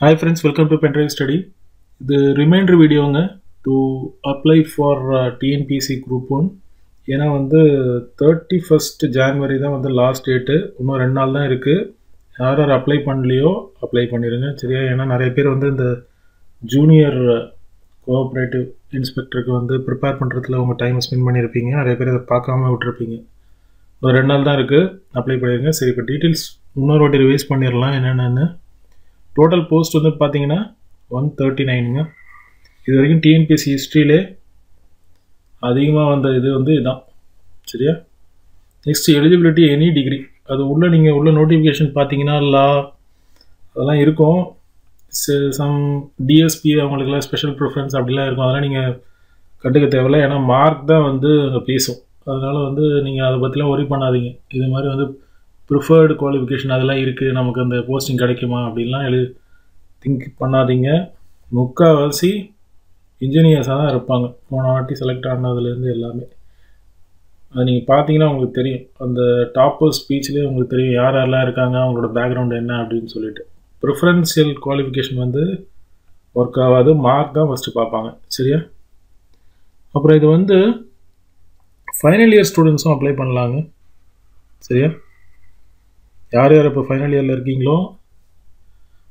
Hi friends welcome to pendrive study இது reminder வீடியோங்க to apply for TNPSC group one ஏன்னா வந்து thirty first January தான் வந்து last date இன்னும் ரெண்டு நாள் தான் இருக்குது யார் யார் அப்ளை பண்ணலையோ அப்ளை பண்ணிடுங்க சரியா? ஏன்னா நிறைய பேர் வந்து இந்த ஜூனியர் கோஆப்ரேட்டிவ் இன்ஸ்பெக்டருக்கு வந்து ப்ரிப்பேர் பண்ணுறதுல உங்கள் டைமை ஸ்பெண்ட் பண்ணியிருப்பீங்க நிறைய பேர் அதை பார்க்காம விட்டுருப்பீங்க. ஒரு ரெண்டு நாள் தான் இருக்குது அப்ளை பண்ணிடுங்க சரி இப்போ டீட்டெயில்ஸ் இன்னொரு வாட்டி ரிவைஸ் பண்ணிடலாம். என்னென்னு டோட்டல் போஸ்ட் வந்து பார்த்தீங்கன்னா ஒன் தேர்ட்டி நைனுங்க இது வரைக்கும் டிஎன்பிஎஸ்சி ஹிஸ்ட்ரியிலே அதிகமாக வந்த இது வந்து இதுதான் சரியா? நெக்ஸ்ட் எலிஜிபிலிட்டி எனி டிகிரி அது உள்ளே நீங்கள் உள்ள நோட்டிஃபிகேஷன் பார்த்தீங்கன்னா லா அதெல்லாம் இருக்கும். சம் டிஎஸ்பி அவங்களுக்குலாம் ஸ்பெஷல் ப்ரிஃபரன்ஸ் அப்படிலாம் இருக்கும். அதெல்லாம் நீங்கள் கட்டுக்க தேவையில்ல. ஏன்னா மார்க் தான் வந்து அங்கே பேசும். அதனால் வந்து நீங்கள் அதை பற்றிலாம் ஒரி பண்ணாதீங்க. இது மாதிரி வந்து ப்ரிஃபர்டு குவாலிஃபிகேஷன் அதெல்லாம் இருக்குது நமக்கு அந்த போஸ்டிங் கிடைக்குமா அப்படின்லாம் எழு திங்க் பண்ணாதீங்க. முக்கால்வாசி இன்ஜினியர்ஸாக தான் இருப்பாங்க. போன வாட்டி செலக்ட் ஆனதுலேருந்து எல்லாமே. அது நீங்கள் பார்த்தீங்கன்னா உங்களுக்கு தெரியும். அந்த டாப்பர் ஸ்பீச்லேயே உங்களுக்கு தெரியும் யார் யாரெல்லாம் இருக்காங்க அவங்களோட பேக்ரவுண்ட் என்ன அப்படின்னு சொல்லிட்டு. ப்ரிஃபரன்ஷியல் குவாலிஃபிகேஷன் வந்து ஒர்க் ஆகாது. மார்க் தான் ஃபஸ்ட்டு பார்ப்பாங்க. சரியா? அப்புறம் இது வந்து ஃபைனல் இயர் ஸ்டூடெண்ட்ஸும் அப்ளை பண்ணலாங்க. சரியா? யார் யார் இப்போ ஃபைனல் இயரில் இருக்கீங்களோ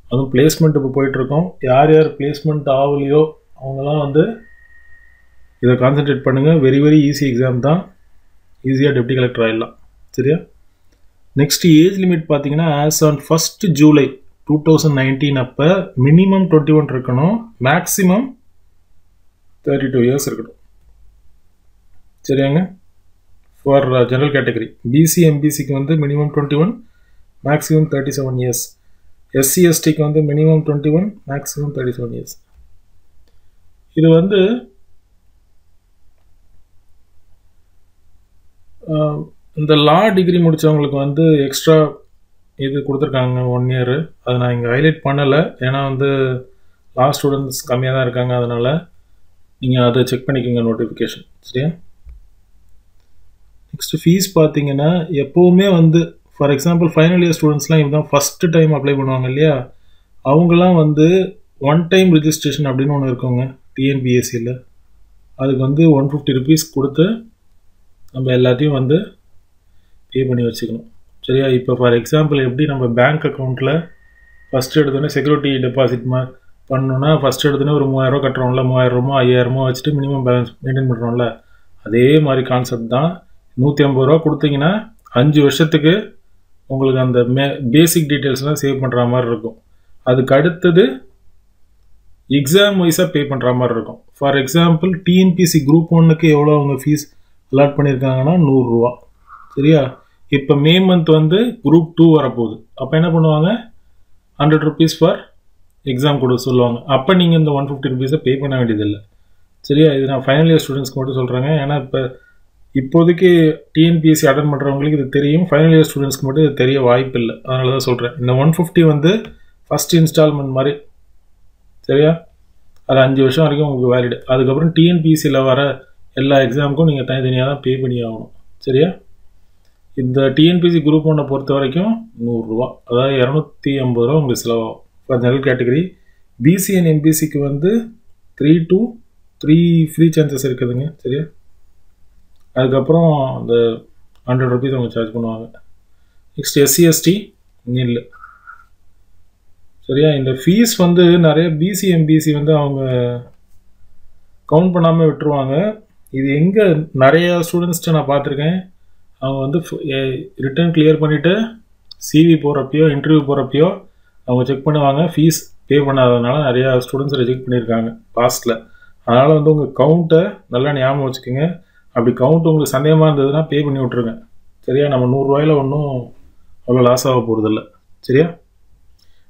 அதுவும் பிளேஸ்மெண்ட் இப்போ போயிட்டுருக்கோம். யார் யார் பிளேஸ்மெண்ட் ஆகலையோ அவங்களாம் வந்து இதை கான்சென்ட்ரேட் பண்ணுங்கள் வெரி வெரி ஈஸி எக்ஸாம் தான். ஈஸியாக டெப்டி கலெக்டர் ஆகிடலாம் சரியா? நெக்ஸ்ட் ஏஜ் லிமிட் பார்த்தீங்கன்னா as on first July two thousand nineteen அப்போ மினிமம் டுவெண்ட்டி ஒன் இருக்கணும். மேக்ஸிமம் தேர்ட்டி டூ இயர்ஸ் இருக்கணும் சரியாங்க ஃபார் ஜென்ரல் கேட்டகரி பிசி எம்பிசிக்கு வந்து minimum twenty one maximum thirty seven years SC எஸ்டிக்கு வந்து minimum twenty one maximum thirty seven years இது வந்து இந்த லா டிகிரி முடித்தவங்களுக்கு வந்து எக்ஸ்ட்ரா இது கொடுத்துருக்காங்க ஒன் இயரு அதை நான் இங்கே ஹைலைட் பண்ணலை. ஏன்னா வந்து லா ஸ்டூடெண்ட்ஸ் கம்மியாக தான் இருக்காங்க. அதனால் நீங்கள் அதை செக் பண்ணிக்கோங்க நோட்டிஃபிகேஷன் சரியா? நெக்ஸ்ட் ஃபீஸ் பார்த்தீங்கன்னா எப்போவுமே வந்து ஃபார் எக்ஸாம்பிள் ஃபைனல் இயர் ஸ்டூடெண்ட்ஸ்லாம் இதுதான் ஃபஸ்ட்டு டைம் அப்ளை பண்ணுவாங்க இல்லையா? அவங்களாம் வந்து ஒன் டைம் ரிஜிஸ்ட்ரேஷன் அப்படின்னு ஒன்று இருக்குங்க டிஎன்பிஎஸ்சியில் அதுக்கு வந்து ஒன் ஃபிஃப்டி ருபீஸ் கொடுத்து நம்ம எல்லாத்தையும் வந்து பே பண்ணி வச்சுக்கணும். சரியா? இப்போ ஃபார் எக்ஸாம்பிள் எப்படி நம்ம பேங்க் அக்கௌண்ட்டில் ஃபஸ்ட்டு எடுத்தோடனே செக்யூரிட்டி டெபாசிட் மா பண்ணோன்னா ஃபஸ்ட் எடுத்தோடனே ஒரு மூவாயிரரூவா கட்டுறோம்ல மூவாயிரரூமோ ஐயாயிரமோ வச்சுட்டு மினிமம் பேலன்ஸ் மெயின்டைன் பண்ணுறோம்ல அதே மாதிரி கான்செப்ட் தான் நூற்றி ஐம்பது ரூபா கொடுத்தீங்கன்னா அஞ்சு வருஷத்துக்கு உங்களுக்கு அந்த மே பேசிக் டீட்டெயில்ஸ்லாம் சேவ் பண்ணுற மாதிரி இருக்கும். அதுக்கு அடுத்தது எக்ஸாம் வைஸாக பே பண்ணுற மாதிரி இருக்கும். ஃபார் எக்ஸாம்பிள் டிஎன்பிசி குரூப் ஒன்றுக்கு எவ்வளோ அவங்க ஃபீஸ் அலாட் பண்ணியிருக்காங்கன்னா நூறுரூவா சரியா? இப்போ மே மந்த் வந்து குரூப் டூ வரப்போகுது. அப்போ என்ன பண்ணுவாங்க? ஹண்ட்ரட் ருபீஸ் ஃபார் எக்ஸாம் கொடுக்க சொல்லுவாங்க. அப்போ நீங்கள் இந்த ஒன் ஃபிஃப்டி ருபீஸை பே பண்ண வேண்டியதில்லை. சரியா? இது நான் ஃபைனல் இயர் ஸ்டூடெண்ட்ஸ்க்கு மட்டும் சொல்கிறேங்க ஏன்னா இப்போ இப்போதைக்கு டிஎன்பிஎஸ்சி அட்டன் பண்ணுறவங்களுக்கு இது தெரியும். ஃபைனல் இயர் ஸ்டூடெண்ட்ஸ்க்கு மட்டும் இது தெரிய வாய்ப்பு இல்லை அதனால தான் சொல்கிறேன் இந்த ஒன் ஃபிஃப்டி வந்து ஃபஸ்ட் இன்ஸ்டால்மெண்ட் மாதிரி. சரியா? அது அஞ்சு வருஷம் வரைக்கும் உங்களுக்கு வேலிடு அதுக்கப்புறம் டிஎன்பிஎஸ்சியில் வர எல்லா எக்ஸாமுக்கும் நீங்கள் தனித்தனியாக தான் பே பண்ணி ஆகணும். சரியா? இந்த டிஎன்பிசி குரூப் ஒன்றை பொறுத்த வரைக்கும் நூறுரூவா. அதாவது இரநூத்தி ஐம்பது ரூபா உங்களுக்கு செலவாகும். For general category BC and எம்பிசிக்கு வந்து three two three free chances இருக்குதுங்க. சரியா? அதுக்கப்புறம் அந்த ஹண்ட்ரட் ருபீஸ் அவங்க சார்ஜ் பண்ணுவாங்க. நெக்ஸ்ட் எஸ்சிஎஸ்டி இல்லை சரியா? இந்த ஃபீஸ் வந்து நிறைய பிசி எம்பிசி வந்து அவங்க கவுண்ட் பண்ணாமல் விட்டுருவாங்க. இது எங்கே நிறைய ஸ்டூடெண்ட்ஸ்ட்டு நான் பார்த்துருக்கேன். அவங்க வந்து ரிட்டர்ன் கிளியர் பண்ணிவிட்டு சிவி போகிறப்பையோ இன்டர்வியூ போகிறப்பையோ அவங்க செக் பண்ணுவாங்க. ஃபீஸ் பே பண்ணாததுனால நிறையா ஸ்டூடெண்ட்ஸ் ரிஜெக்ட் பண்ணியிருக்காங்க பாஸ்ட்டில் அதனால் வந்து உங்கள் கவுண்ட்டை நல்லா ஞாபகம் வச்சுக்கோங்க. அப்படி கவுண்ட் உங்களுக்கு சந்தேகமாக இருந்ததுன்னா பே பண்ணி விட்ருங்க சரியா? நம்ம நூறுரூவாயில் ஒன்றும் அவ்வளோ லாஸ் ஆக போகிறதில்ல சரியா?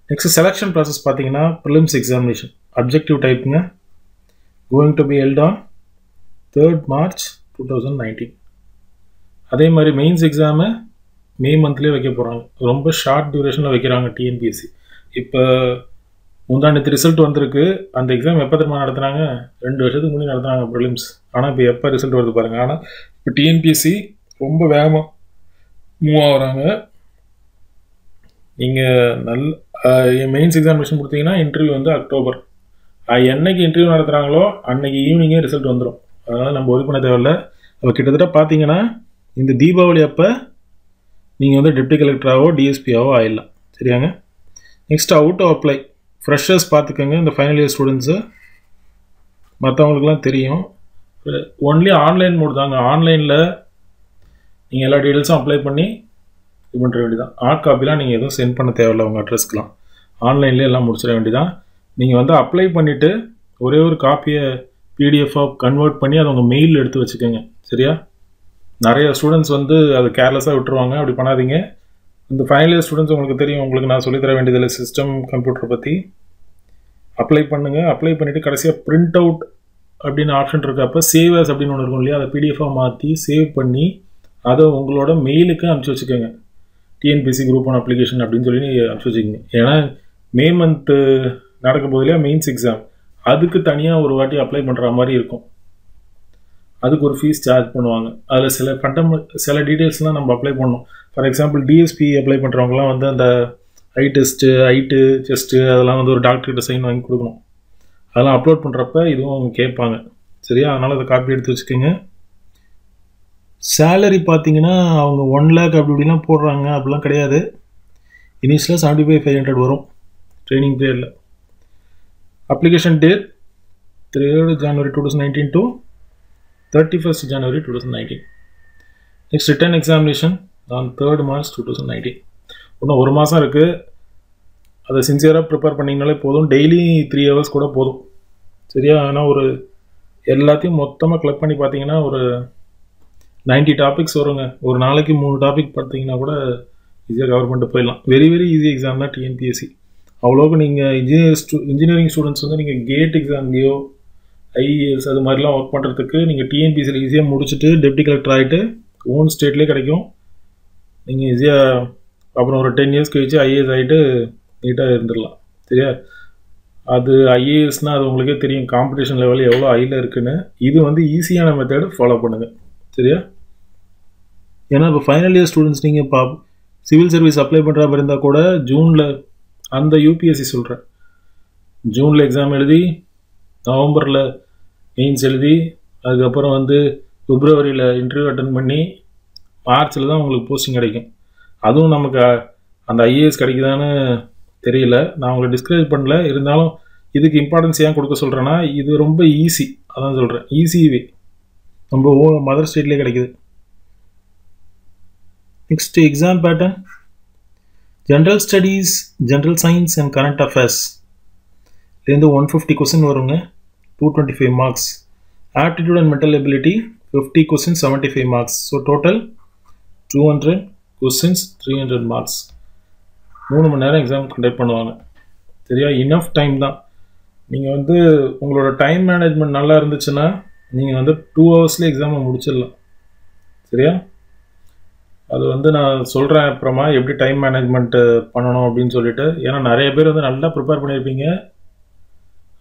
நெக்ஸ்ட் செலெக்ஷன் ப்ராசஸ் பார்த்தீங்கன்னா prelims examination objective டைப்புங்க going to be held on third March two thousand nineteen அதே மாதிரி மெயின்ஸ் எக்ஸாமு மே மந்த்லேயே வைக்க போகிறாங்க ரொம்ப ஷார்ட் டியூரேஷனில் வைக்கிறாங்க டிஎன்பிஎஸ்சி இப்போ முந்தாண்டத்து ரிசல்ட் வந்திருக்கு. அந்த எக்ஸாம் எப்போ திரும்ப நடத்துனாங்க? ரெண்டு வருஷத்துக்கு முன்னாடி நடத்துனாங்க ப்ரிலிம்ஸ் ஆனால் இப்போ எப்போ ரிசல்ட் வருது பாருங்கள் ஆனால் இப்போ டிஎன்பிஎஸ்சி ரொம்ப வேகமாக மூவ் ஆகுறாங்க. நீங்கள் நல் மெயின்ஸ் எக்ஸாமினேஷன் கொடுத்தீங்கன்னா இன்டர்வியூ வந்து அக்டோபர் என்னைக்கு இன்டர்வியூ நடத்துகிறாங்களோ அன்னைக்கு ஈவினிங்கே ரிசல்ட் வந்துடும் அதனால் நம்ம ஒரி பண்ண தேவையில்ல. அப்போ கிட்டத்தட்ட பார்த்தீங்கன்னா இந்த தீபாவளி அப்போ நீங்கள் வந்து டெப்டி கலெக்டராகவோ டிஎஸ்பியாவோ ஆயிடலாம். சரியாங்க? நெக்ஸ்ட் அவுட் அப்ளை ஃப்ரெஷர்ஸ் பார்த்துக்கோங்க இந்த ஃபைனல் இயர் ஸ்டூடெண்ட்ஸு மற்றவங்களுக்குலாம் தெரியும். ஒன்லி ஆன்லைன் மோட் தாங்க. ஆன்லைனில் நீங்கள் எல்லா டீட்டெயில்ஸும் அப்ளை பண்ணி இது பண்ணுற வேண்டியதான் ஹார்ட் காப்பிலாம் நீங்கள் எதுவும் சென்ட் பண்ண தேவையில்ல உங்கள் அட்ரஸ்க்கெலாம் ஆன்லைன்லேயே எல்லாம் முடிச்சிட வேண்டியதான் நீங்கள் வந்து அப்ளை பண்ணிவிட்டு ஒரே ஒரு காப்பியை பிடிஎஃபாக கன்வெர்ட் பண்ணி அதை உங்கள் மெயில் எடுத்து வச்சுக்கோங்க. சரியா? நிறைய ஸ்டூடெண்ட்ஸ் வந்து அதை கேர்லெஸ்ஸாக விட்டுருவாங்க. அப்படி பண்ணாதீங்க. இந்த ஃபைனல் இயர் ஸ்டூடெண்ட்ஸ் உங்களுக்கு தெரியும் உங்களுக்கு நான் சொல்லித் தர வேண்டியதில்லை சிஸ்டம் கம்ப்யூட்டர் பற்றி அப்ளை பண்ணுங்கள் அப்ளை பண்ணிவிட்டு கடைசியாக பிரிண்ட் அவுட் அப்படின்னு ஆப்ஷன் இருக்கப்ப சேவ் அப்படின்னு ஒன்று இருக்கும் இல்லையா? அதை பிடிஎஃபாக மாற்றி சேவ் பண்ணி அதை உங்களோட மெயிலுக்கு அனுப்பிச்சி வச்சுக்கோங்க. டிஎன்பிசி குரூப் ஒன் அப்ளிகேஷன் அப்படின்னு சொல்லி அனுப்பிச்சி வச்சுக்கோங்க. ஏன்னா மே மந்த்து நடக்கும் போது இல்லையா? மெயின்ஸ் எக்ஸாம் அதுக்கு தனியாக ஒரு வாட்டி அப்ளை பண்ணுற மாதிரி இருக்கும். அதுக்கு ஒரு ஃபீஸ் சார்ஜ் பண்ணுவாங்க. அதில் சில ஃபண்டம் சில டீட்டெயில்ஸ்லாம் நம்ம அப்ளை பண்ணணும். ஃபார் எக்ஸாம்பிள் டிஎஸ்பி அப்ளை பண்ணுறவங்கலாம் வந்து அந்த ஐ டெஸ்ட்டு ஐட்டு செஸ்ட்டு அதெல்லாம் வந்து ஒரு டாக்டர்கிட்ட சைன் வாங்கி கொடுக்கணும். அதெல்லாம் அப்லோட் பண்ணுறப்ப இதுவும் அவங்க கேட்பாங்க. சரியா? அதனால் அதை காப்பி எடுத்து வச்சுக்கோங்க. சேலரி பார்த்தீங்கன்னா அவங்க ஒன் லேக் அப்படி இப்படிலாம் போடுறாங்க. அப்படிலாம் கிடையாது. இனிஷியலாக செவன்ட்டி ஃபைவ் ஃபைவ் ஹண்ட்ரட் வரும். ட்ரைனிங் பீரியடில் application date three January two thousand nineteen to thirty first January two thousand next written examination on third March two thousand nineteen இன்னும் ஒரு மாதம் இருக்குது அதை சின்சியராக ப்ரிப்பேர் பண்ணிங்கனாலே போதும். டெய்லி த்ரீ ஹவர்ஸ் கூட போதும். சரியா? ஆனால் ஒரு எல்லாத்தையும் மொத்தமாக கிளப் பண்ணி பார்த்தீங்கன்னா ஒரு 90 டாபிக்ஸ் வருங்க. ஒரு நாளைக்கு மூணு டாபிக் பார்த்தீங்கன்னா கூட ஈஸியாக கவர் பண்ணிட்டு போயிடலாம். வெரி வெரி ஈஸி எக்ஸாம் தான் டிஎன்பிஎஸ்சி அவ்வளோக்கு நீங்கள் இன்ஜினியர் ஸ்டூ இன்ஜினியரிங் ஸ்டூடெண்ட்ஸ் வந்து நீங்கள் கேட் எக்ஸாம்லேயோ ஐஏஎஸ் அது மாதிரிலாம் ஒர்க் பண்ணுறதுக்கு நீங்கள் டிஎன்பிசியில் ஈஸியாக முடிச்சுட்டு டெப்டி கலெக்டர் ஆகிட்டு ஓன் ஸ்டேட்லேயே கிடைக்கும். நீங்கள் ஈஸியாக அப்புறம் ஒரு டென் இயர்ஸ் கழிச்சு ஐஏஎஸ் ஆகிட்டு நீட்டாக இருந்துடலாம். சரியா? அது ஐஏஎஸ்னால் அது உங்களுக்கே தெரியும். காம்படிஷன் லெவல் எவ்வளோ ஹையில் இருக்குன்னு. இது வந்து ஈஸியான மெத்தடு ஃபாலோ பண்ணுங்கள் சரியா? ஏன்னா இப்போ ஃபைனல் இயர் ஸ்டூடெண்ட்ஸ் நீங்கள் பா சிவில் சர்வீஸ் அப்ளை பண்ணுற மாதிரி இருந்தால் கூட ஜூனில் அந்த யூபிஎஸ்சி சொல்கிறேன் ஜூனில் எக்ஸாம் எழுதி நவம்பரில் மெயின்ஸ் எழுதி அதுக்கப்புறம் வந்து பிப்ரவரியில் இன்டர்வியூ அட்டன் பண்ணி மார்ச்சில் தான் உங்களுக்கு போஸ்டிங் கிடைக்கும். அதுவும் நமக்கு அந்த ஐஏஎஸ் கிடைக்குதான்னு தெரியல. நான் உங்களை டிஸ்கரேஜ் பண்ணல. இருந்தாலும் இதுக்கு இம்பார்ட்டன்ஸ் ஏன் கொடுக்க சொல்கிறேன்னா இது ரொம்ப ஈஸி அதான் சொல்கிறேன் ஈஸி வே நம்ம ஓ மதர் ஸ்டேட்லேயே கிடைக்குது. Next exam pattern general studies general science and current affairs இதுலேருந்து ஒன் ஃபிஃப்டி கொஸ்டின் வருங்க. Two marks. Five marks mental and mental ability fifty marks. Seventy five marks so total two hundred questions three hundred marks மூணு மணி நேரம் exam conduct பண்ணுவாங்க. சரியா? Enough time தான். நீங்கள் வந்து உங்களோட டைம் மேனேஜ்மெண்ட் நல்லா இருந்துச்சுன்னா நீங்கள் வந்து டூ ஹவர்ஸ்லேயே எக்ஸாமை முடிச்சிடலாம். சரியா? அது வந்து நான் சொல்கிறேன் அப்புறமா எப்படி டைம் மேனேஜ்மெண்ட்டு பண்ணணும் அப்படின்னு சொல்லிட்டு. ஏன்னா நிறைய பேர் வந்து நல்லா ப்ரிப்பேர் பண்ணியிருப்பீங்க.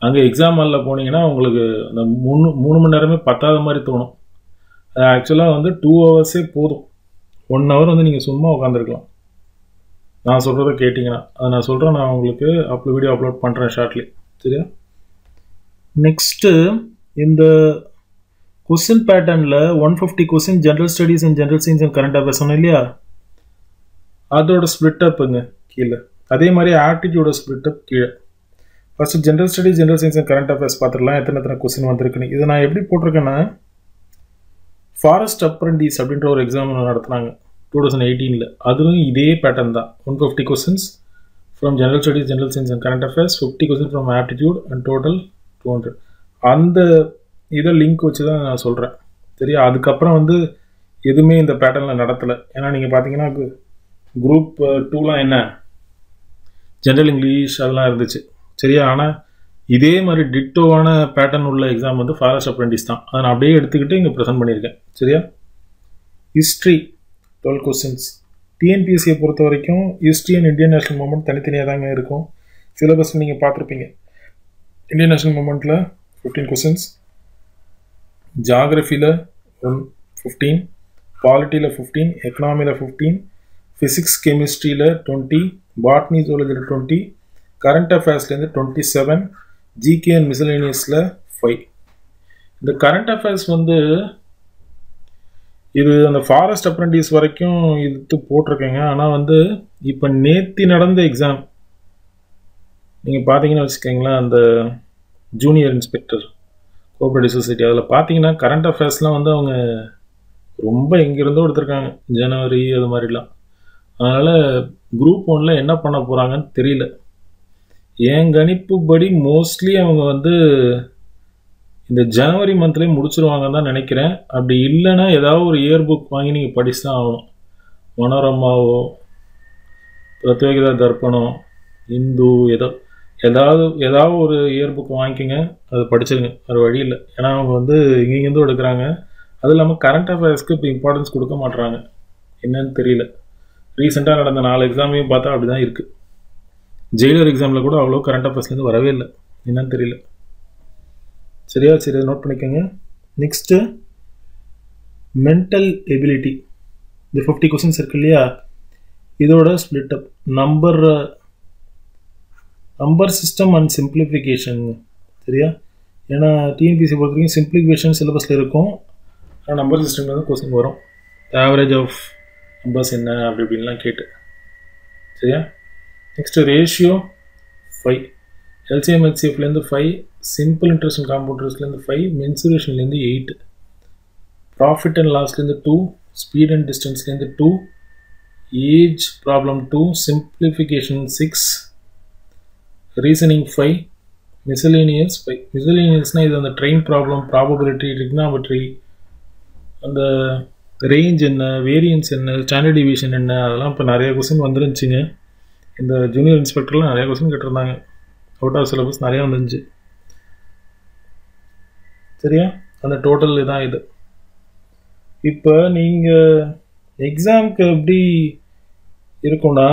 அங்கே எக்ஸாம் ஹாலில் போனீங்கன்னா உங்களுக்கு அந்த மூணு மூணு மணி நேரமே பத்தாத மாதிரி தோணும். அது ஆக்சுவலாக வந்து டூ ஹவர்ஸே போதும். ஒன் ஹவர் வந்து நீங்கள் சும்மா உட்காந்துருக்கலாம் நான் சொல்கிறத கேட்டிங்கன்னா. அதை நான் சொல்கிறேன் நான் உங்களுக்கு அப்ளோ வீடியோ அப்லோட் பண்ணுறேன் ஷார்ட்லி சரியா? நெக்ஸ்ட்டு இந்த கொஸ்டின் பேட்டர்னில் one fifty question general studies and general science and current affairs சொன்னேன் இல்லையா? அதோட ஸ்பிளிட் அப்புங்க கீழே. அதே மாதிரி ஆப்டிடியூட ஸ்பிளிட் அப் கீழே. First general studies general science and current affairs பார்த்துடலாம். எத்தனை எத்தனை கொஸ்டின் வந்திருக்குன்னு. இதை நான் எப்படி போட்டிருக்கேன்னா ஃபாரஸ்ட் அப்ரண்டிஸ் அப்படின்ற ஒரு எக்ஸாம் நடத்துனாங்க. டூ தௌசண்ட் எயிட்டீனில் அதுவும் இதே பேட்டர்ன் தான். One fifty questions from general studies general science and current affairs fifty question from aptitude and total two hundred அந்த இதை லிங்க் வச்சு தான் நான் சொல்கிறேன் சரியா? அதுக்கப்புறம் வந்து எதுவுமே இந்த பேட்டர்னில் நடத்தலை. ஏன்னா நீங்கள் பார்த்தீங்கன்னா குரூப் டூலாம் uh, என்ன? ஜென்ரல் இங்கிலீஷ் அதெல்லாம் இருந்துச்சு. சரியா? ஆனால் இதே மாதிரி டிட்டோவான பேட்டர்ன் உள்ள எக்ஸாம் வந்து ஃபாரஸ்ட் அப்ரெண்டிஸ் தான். அதை நான் அப்படியே எடுத்துக்கிட்டு இங்கே ப்ரெசென்ட் பண்ணியிருக்கேன். சரியா? ஹிஸ்ட்ரி டுவெல் கொஸ்டின்ஸ் டிஎன்பிஎஸ்சியை பொறுத்த வரைக்கும் history and Indian national movement தனித்தனியாக தாங்க இருக்கும். சிலபஸ் நீங்கள் பார்த்துருப்பீங்க. இந்தியன் நேஷனல் மூமெண்ட்டில் ஃபிஃப்டீன் கொஸ்டின்ஸ் ஜாகிரஃபியில் ஒன் ஃபிஃப்டீன் பாலிட்டியில் ஃபிஃப்டீன் எக்கனாமியில் ஃபிஃப்டீன் ஃபிசிக்ஸ் கெமிஸ்ட்ரியில் டுவெண்ட்டி பாட்னி ஜுவாலஜியில் டுவெண்ட்டி கரண்ட் அஃபேர்ஸ்லேருந்து டுவெண்ட்டி செவன் ஜிகே அண்ட் மிசலேனியஸில் ஃபைவ் இந்த கரண்ட் அஃபேர்ஸ் வந்து இது அந்த ஃபாரஸ்ட் அப்ரண்டிஸ் வரைக்கும் இது போட்டிருக்கேங்க. ஆனால் வந்து இப்போ நேத்தி நடந்த எக்ஸாம் நீங்கள் பார்த்தீங்கன்னு வச்சுக்கோங்களேன் அந்த ஜூனியர் இன்ஸ்பெக்டர் கோஆப்ரேட்டிவ் சொசைட்டி அதில் பார்த்தீங்கன்னா கரண்ட் அஃபேர்ஸ்லாம் வந்து அவங்க ரொம்ப எங்கேருந்தோ எடுத்திருக்காங்க. ஜனவரி அது மாதிரிலாம். அதனால் குரூப் ஒன்றில் என்ன பண்ண போகிறாங்கன்னு தெரியல. என் கணிப்புப்படி மோஸ்ட்லி அவங்க வந்து இந்த ஜனவரி மந்த்லேயே முடிச்சிருவாங்கன்னு தான் நினைக்கிறேன். அப்படி இல்லைன்னா ஏதாவது ஒரு இயர் புக் வாங்கி நீங்கள் படிச்சு தான் ஆகணும். மனோரமாவோ பிரத்யோகிதா தர்ப்பணம் இந்து ஏதோ ஏதாவது ஏதாவது ஒரு இயர் புக் வாங்கிக்கோங்க. அதை படிச்சிருங்க. வேறு வழி இல்லை. ஏன்னா அவங்க வந்து இங்கேருந்து எடுக்கிறாங்க. அது இல்லாமல் கரண்ட் அஃபேர்ஸ்க்கு இப்போ இம்பார்ட்டன்ஸ் கொடுக்க மாட்டுறாங்க என்னன்னு தெரியல. ரீசெண்டாக நடந்த நாலு எக்ஸாமையும் பார்த்தா அப்படி தான் இருக்குது ஜெயிலர் எக்ஸாமில் கூட அவ்வளோ கரண்ட் அஃபேர்ஸ்லேருந்து வரவே இல்லை. என்னன்னு தெரியல. சரியா? சரி நோட் பண்ணிக்கோங்க. நெக்ஸ்ட்டு மென்டல் எபிலிட்டி இந்த ஃபிஃப்டி கொஸ்டின்ஸ் இருக்கு இல்லையா? இதோட split up number number system and simplification சரியா? ஏன்னா டிஎன்பிசி பொறுத்த வரைக்கும் சிம்பிளிஃபிகேஷன் சிலபஸில் இருக்கும். ஆனால் நம்பர் சிஸ்டம்ல தான் கொஸ்டின் வரும். ஆவரேஜ் ஆஃப் நம்பர்ஸ் என்ன? அப்படி இப்படின்லாம் கேட்டு. சரியா? நெக்ஸ்ட்டு ரேஷியோ ஃபைவ் எல்சிஎம் ஹெச்சிஎஃப்லேருந்து ஃபைவ் சிம்பிள் இன்ட்ரெஸ்ட் அண்ட் காம்பவுண்டர்ஸ்லேருந்து ஃபைவ் மென்சுரேஷன்லேருந்து எயிட் ப்ராஃபிட் அண்ட் லாஸ்லேருந்து two speed and டிஸ்டன்ஸ்லேருந்து two age problem two simplification six reasoning five miscellaneous five மிசலேனியஸ்னால் இது அந்த ட்ரெயின் ப்ராப்ளம் ப்ராபபிலிட்டி டிக்னாமெட்ரி அந்த ரேஞ்ச் என்ன வேரியன்ஸ் என்ன ஸ்டாண்டர்ட் டிவிஷன் என்ன அதெல்லாம் இப்போ நிறைய கொஸ்டின் வந்துருந்துச்சிங்க. இந்த ஜூனியர் இன்ஸ்பெக்டர்லாம் நிறைய கொஸ்டின் கேட்டிருந்தாங்க. அவுட் ஆஃப் சிலபஸ் நிறையா வந்துருந்துச்சு சரியா? அந்த டோட்டல் இதான் இது. இப்போ நீங்கள் எக்ஸாம்க்கு எப்படி இருக்கும்னா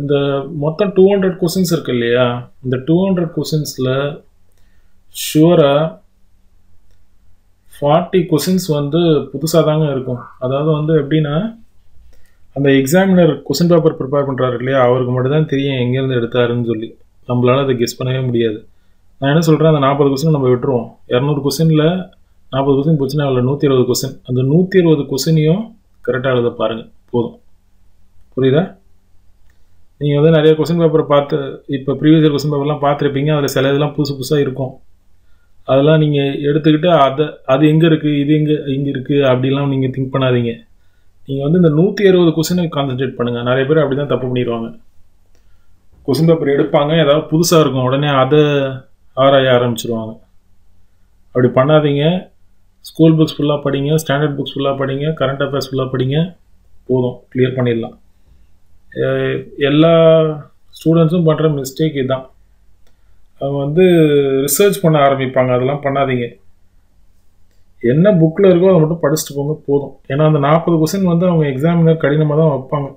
இந்த மொத்தம் டூ ஹண்ட்ரட் கொஸ்டின்ஸ் இருக்கு இல்லையா? இந்த டூ ஹண்ட்ரட் கொஸ்டின்ஸில் ஷுவராக ஃபார்ட்டி கொஸ்டின்ஸ் வந்து புதுசாக தாங்க இருக்கும். அதாவது வந்து எப்படின்னா அந்த எக்ஸாமினர் கொஸ்டின் பேப்பர் ப்ரிப்பேர் பண்ணுறாரு இல்லையா? அவருக்கு மட்டும் தான் தெரியும் எங்கேருந்து எடுத்தாருன்னு சொல்லி. நம்மளால அதை கெஸ் பண்ணவே முடியாது. நான் என்ன சொல்கிறேன் அந்த நாற்பது கொஸ்டின் நம்ம விட்டுருவோம். இரநூறு கொஸ்டினில் நாற்பது கொஸ்டின் போச்சுன்னா அதில் நூற்றி இருபது கொஸ்டின் அந்த நூற்றி இருபது கொஸ்டினையும் கரெக்டாக எழுத பாருங்கள் போதும். புரியுதா? நீங்கள் வந்து நிறைய கொஸ்டின் பேப்பரை பார்த்து இப்போ ப்ரீவியஸ் இயர் கொஸ்டின் பேப்பர்லாம் பார்த்துருப்பீங்க. அதில் சில இதெல்லாம் புதுசு புதுசாக இருக்கும். அதெல்லாம் நீங்கள் எடுத்துக்கிட்டு அதை அது எங்கே இருக்குது இது எங்கே இங்கே இருக்குது அப்படிலாம் நீங்கள் திங்க் பண்ணாதீங்க. நீங்கள் வந்து இந்த நூற்றி அறுபது கொஸ்டினை கான்சென்ட்ரேட் பண்ணுங்கள் நிறைய பேர் அப்படி தான் தப்பு பண்ணிடுவாங்க. கொஸ்டின் பேப்பர் எடுப்பாங்க. ஏதாவது புதுசாக இருக்கும். உடனே அதை ஆராய ஆரம்பிச்சிருவாங்க. அப்படி பண்ணாதீங்க. ஸ்கூல் புக்ஸ் ஃபுல்லாக படிங்க. ஸ்டாண்டர்ட் புக்ஸ் ஃபுல்லாக படிங்க. கரண்ட் அஃபேர்ஸ் ஃபுல்லாக படிங்க. போதும். கிளியர் பண்ணிடலாம். எல்லா ஸ்டூடெண்ட்ஸும் பண்ணுற மிஸ்டேக் இதுதான். அவங்க வந்து ரிசர்ச் பண்ண ஆரம்பிப்பாங்க. அதெல்லாம் பண்ணாதீங்க. என்ன புக்கில் இருக்கோ அதை மட்டும் படிச்சுட்டு போங்க போதும். ஏன்னா அந்த நாற்பது கொஸ்டின் வந்து அவங்க எக்ஸாமினர் கடினமாக தான் வைப்பாங்க.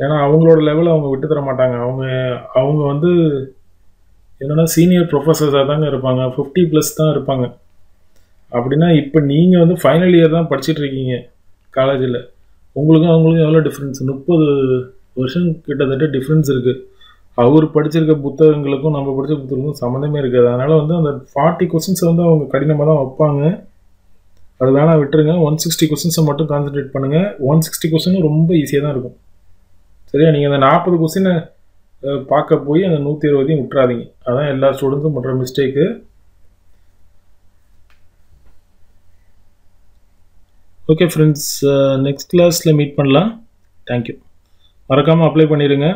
ஏன்னா அவங்களோட லெவலில் அவங்க விட்டு தர மாட்டாங்க. அவங்க அவங்க வந்து என்னென்னா சீனியர் ப்ரொஃபஸர்ஸாக தாங்க இருப்பாங்க. ஃபிஃப்டி ப்ளஸ் தான் இருப்பாங்க. அப்படின்னா இப்போ நீங்கள் வந்து ஃபைனல் இயர் தான் படிச்சுட்டு இருக்கீங்க காலேஜில் உங்களுக்கும் அவங்களுக்கும் எவ்வளோ டிஃப்ரென்ஸ் முப்பது வருஷம் கிட்டத்தட்ட டிஃப்ரென்ஸ் இருக்குது அவர் படிச்சிருக்க புத்தகங்களுக்கும் நம்ம படித்த புத்தகங்களுக்கும் சம்மந்தமே இருக்காது. அதனால் வந்து அந்த ஃபார்ட்டி கொஸ்டின்ஸை வந்து அவங்க கடினமாக தான் வைப்பாங்க. அது வேணால் விட்டுருங்க. ஒன் சிக்ஸ்டி கொஸ்டின்ஸை மட்டும் கான்சென்ட்ரேட் பண்ணுங்கள் ஒன் சிக்ஸ்டி கொஸ்டினும் ரொம்ப ஈஸியாக தான் இருக்கும். சரியா? நீங்கள் அந்த நாற்பது கொஸ்டினை பார்க்க போய் அந்த நூற்றி இருபதையும் விட்டுறாதீங்க. அதான் எல்லா ஸ்டூடெண்ட்ஸும் பண்ணுற மிஸ்டேக்கு ஓகே ஃப்ரெண்ட்ஸ் நெக்ஸ்ட் கிளாஸில் மீட் பண்ணலாம். தேங்க்யூ மறக்காமல் அப்ளை பண்ணிடுங்க